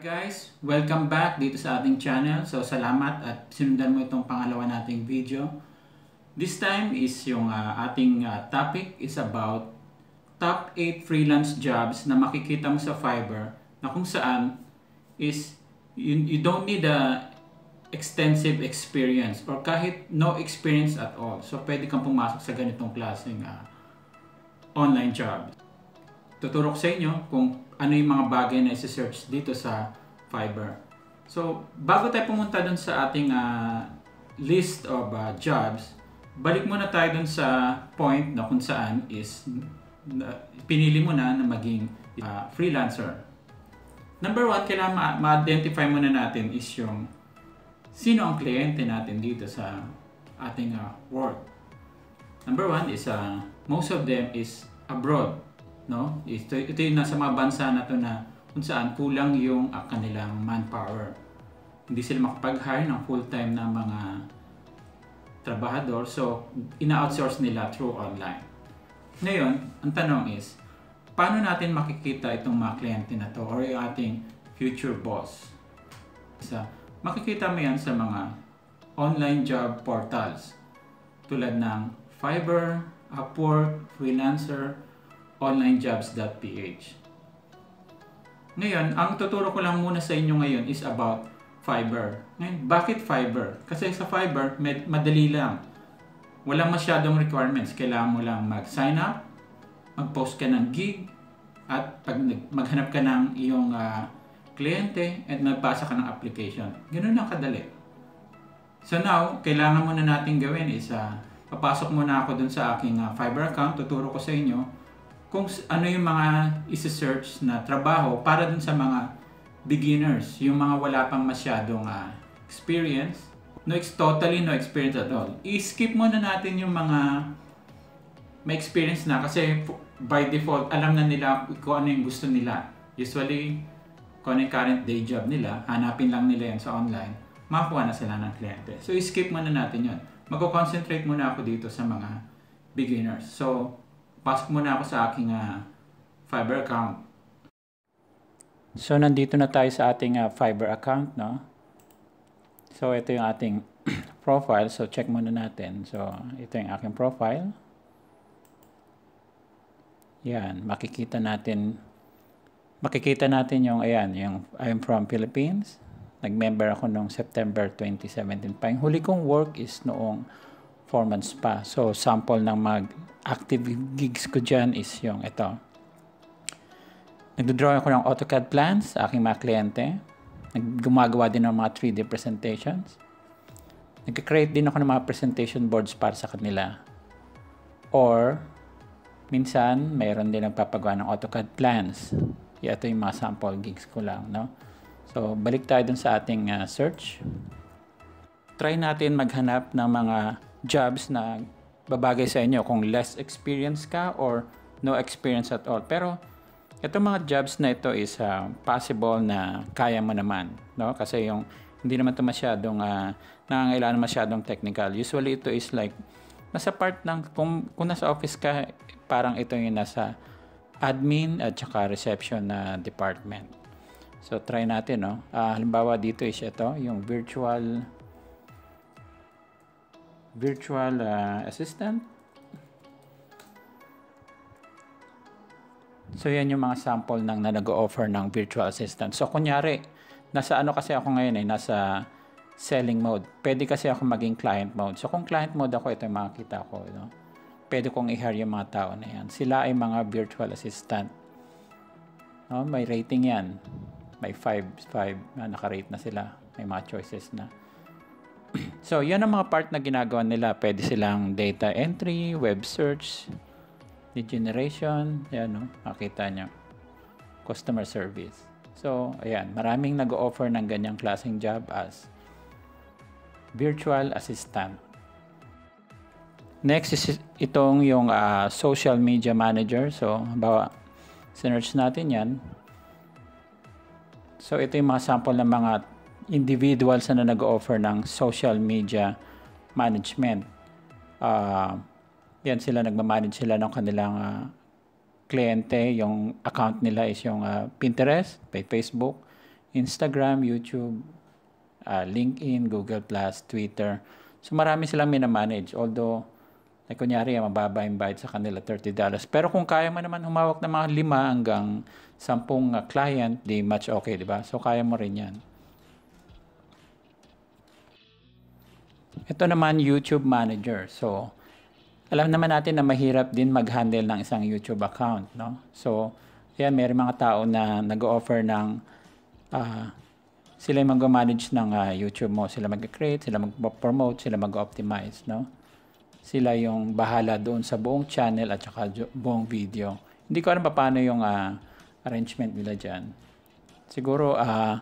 Guys! Welcome back dito sa ating channel. So salamat at sinundan mo itong pangalawa nating video. This time is yung uh, ating uh, topic is about top 8 freelance jobs na makikita mo sa Fiverr na kung saan is you, you don't need a extensive experience or kahit no experience at all. So pwede kang pumasok sa ganitong klaseng uh, online job. Tuturo ko sa inyo kung ano yung mga bagay na isi-search dito sa Fiverr. So, bago tayo pumunta dun sa ating uh, list of uh, jobs, balik muna tayo dun sa point na kung saan is na, pinili mo na na maging uh, freelancer. Number one, kailangan ma-identify muna natin is yung sino ang kliyente natin dito sa ating uh, work. Number one is uh, most of them is abroad. No? Ito, ito yung nasa mga bansa na to na kung saan kulang yung uh, kanilang manpower. Hindi sila makapag-hire ng full-time na mga trabahador so ina-outsource nila through online. Ngayon, ang tanong is, paano natin makikita itong mga kliyente na to or yung ating future boss? Isa, makikita mo yan sa mga online job portals tulad ng Fiverr, Upwork, Freelancer, onlinejobs.ph. Ngayon, ang tuturo ko lang muna sa inyo ngayon is about Fiverr. Ngayon, bakit Fiverr? Kasi sa med- madali lang. Walang masyadong requirements. Kailangan mo lang mag-sign up, mag-post ka ng gig, at pag maghanap ka ng iyong uh, kliyente at magpasa ka ng application. Ganun lang kadali. So now, kailangan muna natin gawin is uh, papasok muna ako dun sa aking uh, Fiverr account. Tuturo ko sa inyo kung ano yung mga isi-search na trabaho para dun sa mga beginners, yung mga wala pang masyadong uh, experience, no totally no experience at all. I-skip muna natin yung mga may experience na kasi by default alam na nila kung ano yung gusto nila. Usually, kung ano yung current day job nila, hanapin lang nila yan sa online, makakuha na sila ng kliyente. So, i-skip muna natin yun. Magko-concentrate muna ako dito sa mga beginners. So, pasok muna ako sa aking uh, Fiverr account. So, nandito na tayo sa ating uh, Fiverr account, no? So, ito yung ating profile. So, check muna natin. So, ito yung aking profile. Yan, makikita natin makikita natin yung ayan, yung I'm from Philippines. Nag-member ako noong September 2017 pa. Yung huli kong work is noong 4 months pa. So, sample ng mag active gigs ko dyan is yung ito. Nagdodraw ako ng AutoCAD plans sa aking mga kliyente. Gumagawa din ng mga 3D presentations. Nag-create din ako ng mga presentation boards para sa kanila. Or, minsan, mayroon din nagpapagawa ng AutoCAD plans. Ito yung mga sample gigs ko lang. No? So, balik tayo dun sa ating uh, search. Try natin maghanap ng mga jobs na babagay sa inyo kung less experience ka or no experience at all. Pero, itong mga jobs na ito is uh, possible na kaya mo naman. No? Kasi yung hindi naman ito masyadong uh, nangangailangan masyadong technical. Usually ito is like nasa part ng kung, kung nasa office ka parang ito yung nasa admin at saka reception na department. So try natin no. Uh, halimbawa dito is ito yung virtual virtual uh, assistant. So yan yung mga sample ng na nag-offer ng virtual assistant. So kunyari, nasa ano kasi ako ngayon eh, nasa selling mode. Pwede kasi ako maging client mode. So kung client mode ako, ito yung makikita ko. You know? Pwede kong i-hire yung mga tao na yan. Sila ay mga virtual assistant. No? May rating yan. May 5, 5, na naka-rate na sila. May mga choices na. so, yan ang mga part na ginagawa nila. Pwede silang data entry, web search, generation, yan, no? makita nyo. Customer service. So, ayan, maraming nag-offer ng ganyang klaseng job as virtual assistant. Next is itong yung uh, social media manager. So, bawa, sinerch natin yan. So, ito yung mga sample ng mga individuals na nag-offer ng social media management. Uh, yan sila, nagmamanage sila ng kanilang uh, kliyente. Yung account nila is yung uh, Pinterest, Facebook, Instagram, YouTube, uh, LinkedIn, Google+, Twitter. So marami silang minamanage. Although, like kunyari, mababa yung bayad sa kanila, $30. Pero kung kaya mo naman humawak ng mga lima hanggang sampung uh, client, di much okay, di ba? So kaya mo rin yan. Ito naman YouTube Manager. So, alam naman natin na mahirap din mag-handle ng isang YouTube account, no? So, yan, may mga tao na nag-offer ng uh, sila yung mag-manage ng uh, YouTube mo. Sila mag-create, sila mag-promote, sila mag-optimize, no? Sila yung bahala doon sa buong channel at saka buong video. Hindi ko alam pa paano yung uh, arrangement nila dyan. Siguro, uh,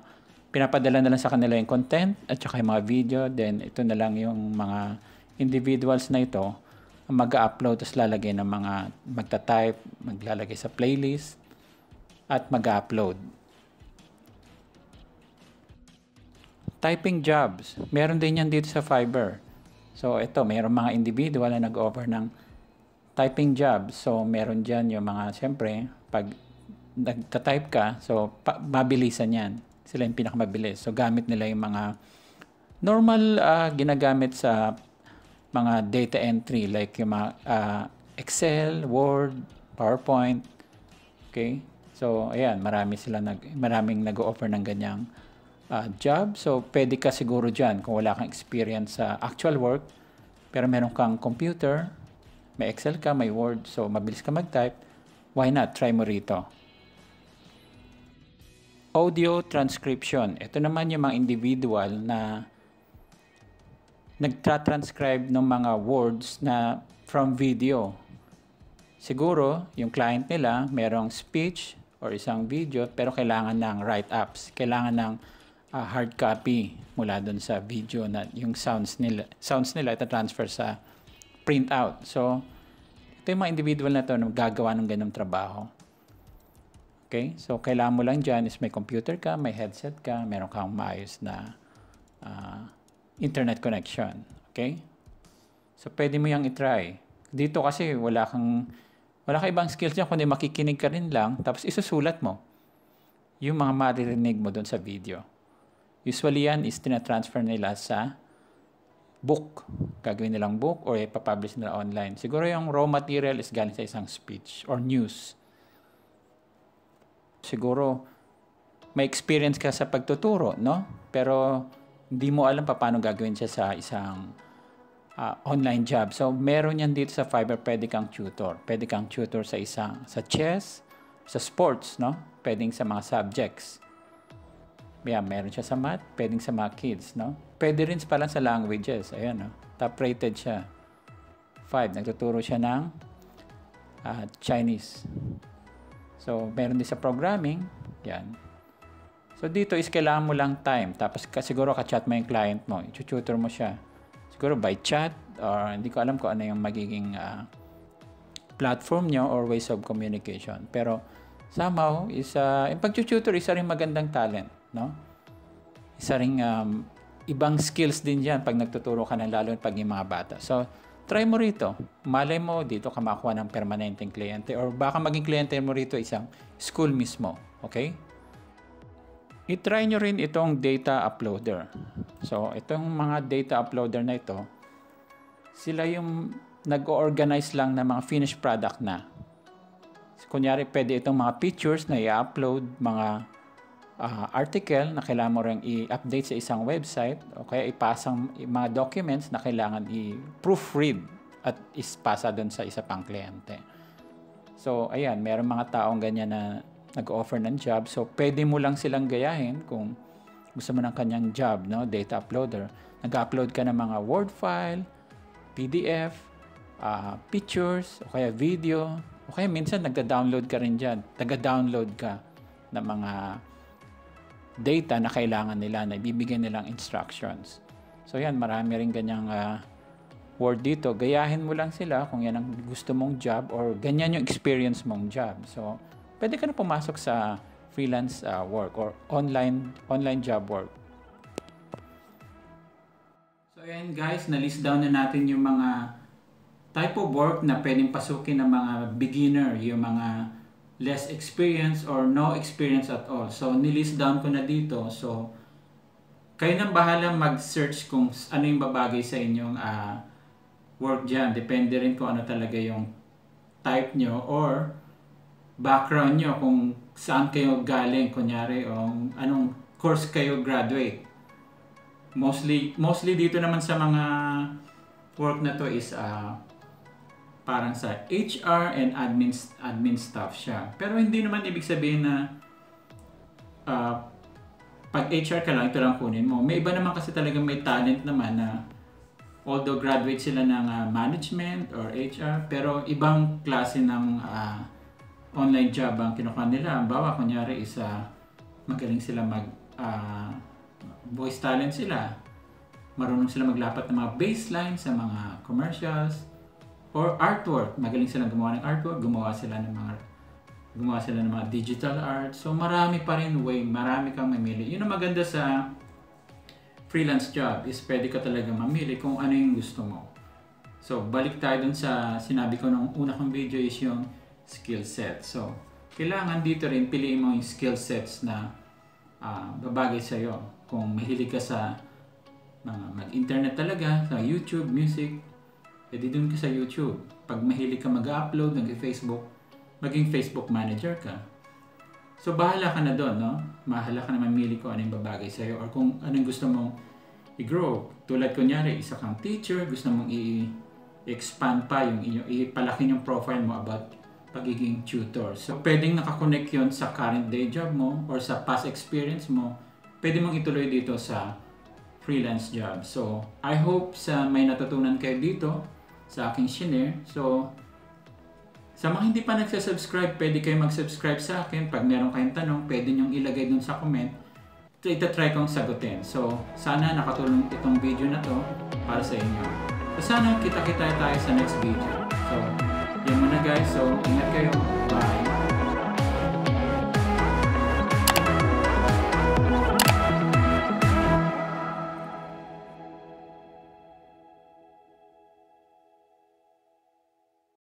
pinapadala na lang sa kanila yung content at saka yung mga video. Then, ito na lang yung mga individuals na ito mag-upload tapos lalagay ng mga magta-type, maglalagay sa playlist at mag-upload. Typing jobs. Meron din yan dito sa Fiverr. So ito, meron mga individual na nag-offer ng typing jobs. So meron dyan yung mga, siyempre, pag nagta-type ka, so mabilisan yan. Sila yung pinakamabilis. So gamit nila yung mga normal uh, ginagamit sa mga data entry like yung mga uh, Excel, Word, PowerPoint. Okay? So, ayan, marami sila nag maraming nag-offer ng ganyang uh, job. So, pwede ka siguro diyan kung wala kang experience sa actual work, pero meron kang computer, may Excel ka, may Word, so mabilis ka mag-type, why not? Try mo rito. Audio transcription. Ito naman yung mga individual na nagtra-transcribe ng mga words na from video. Siguro, yung client nila, merong speech or isang video, pero kailangan ng write-ups. Kailangan ng uh, hard copy mula doon sa video na yung sounds nila. Sounds nila ito transfer sa printout. So, ito yung mga individual na to na gagawa ng ganong trabaho. Okay? So, kailangan mo lang dyan is may computer ka, may headset ka, meron kang maayos na uh, internet connection. Okay? So, pwede mo yung itry. Dito kasi wala kang wala kang ibang skills dyan kundi makikinig ka rin lang tapos isusulat mo yung mga maririnig mo doon sa video. Usually yan is tina-transfer nila sa book. Gagawin nilang book or ipapublish nila online. Siguro yung raw material is galing sa isang speech or news. Siguro may experience ka sa pagtuturo, no? Pero hindi mo alam pa paano gagawin siya sa isang uh, online job. So, meron yan dito sa Fiverr, pwede kang tutor. Pwede kang tutor sa isang, sa chess, sa sports, no? Pwedeng sa mga subjects. Yeah, meron siya sa math, pwedeng sa mga kids, no? Pwede rin pala sa languages. Ayan, no? Top rated siya. 5. Nagtuturo siya ng uh, Chinese. So, meron din sa programming. Yan. So dito is kailangan mo lang time. Tapos siguro ka-chat mo yung client mo. I-tutor mo siya. Siguro by chat or hindi ko alam kung ano yung magiging uh, platform nyo or ways of communication. Pero somehow, is, uh, yung pag-tutor, isa rin magandang talent. No? Isa rin um, ibang skills din yan pag nagtuturo ka ng lalo pag yung mga bata. So, try mo rito. Malay mo, dito ka makuha ng permanenteng kliyente or baka maging kliyente mo rito isang school mismo. Okay? I-try nyo rin itong data uploader. So, itong mga data uploader na ito, sila yung nag-organize lang ng mga finished product na. Kunyari, pwede itong mga pictures na i-upload, mga uh, article na kailangan mo rin i-update sa isang website, o kaya ipasang mga documents na kailangan i-proofread at ispasa doon sa isa pang kliyente. So, ayan, meron mga taong ganyan na nag-offer ng job. So, pwede mo lang silang gayahin kung gusto mo ng kanyang job, no? data uploader. Nag-upload ka ng mga Word file, PDF, uh, ah, pictures, o kaya video, o kaya minsan nagda-download ka rin dyan. Nag-download ka ng mga data na kailangan nila, na ibibigay nilang instructions. So yan, marami rin ganyang uh, word dito. Gayahin mo lang sila kung yan ang gusto mong job or ganyan yung experience mong job. So, pwede ka na pumasok sa freelance uh, work or online online job work. So ayan guys, na-list down na natin yung mga type of work na pwedeng pasukin ng mga beginner, yung mga less experience or no experience at all. So, nilist down ko na dito. So, kayo nang bahala mag-search kung ano yung babagay sa inyong uh, work dyan. Depende rin kung ano talaga yung type nyo or background nyo kung saan kayo galing, kunyari, o anong course kayo graduate. Mostly, mostly dito naman sa mga work na to is uh, parang sa HR and admin admin staff siya. Pero hindi naman ibig sabihin na uh, pag HR ka lang, ito lang kunin mo. May iba naman kasi talagang may talent naman na although graduate sila ng uh, management or HR, pero ibang klase ng uh, online job ang kinukuha nila. Ang bawa, kunyari, isa magaling sila mag uh, voice talent sila. Marunong sila maglapat ng mga baseline sa mga commercials, or artwork. Magaling silang gumawa ng artwork, gumawa sila ng mga gumawa sila ng mga digital art. So marami pa rin way, marami kang mamili. Yun ang maganda sa freelance job is pwede ka talaga mamili kung ano yung gusto mo. So balik tayo dun sa sinabi ko nung una kong video is yung skill set. So kailangan dito rin piliin mo yung skill sets na uh, babagay sa iyo. Kung mahilig ka sa mga mag-internet talaga, sa YouTube, music, edi dun ka sa YouTube. Pag mahilig ka mag-upload ng Facebook, maging Facebook manager ka. So, bahala ka na doon, no? Mahala ka na mamili kung ano yung babagay sa'yo or kung anong gusto mong i-grow. Tulad kunyari, isa kang teacher, gusto mong i-expand pa yung inyong, ipalaki yung profile mo about pagiging tutor. So, pwedeng nakakonect yun sa current day job mo or sa past experience mo. Pwede mong ituloy dito sa freelance job. So, I hope sa may natutunan kayo dito sa aking shinare. So, sa mga hindi pa nagsasubscribe, pwede kayo mag-subscribe sa akin. Pag meron kayong tanong, pwede nyong ilagay dun sa comment. So, itatry kong sagutin. So, sana nakatulong itong video na to para sa inyo. So, sana kita-kita tayo sa next video. So, yan muna guys. So, ingat kayo.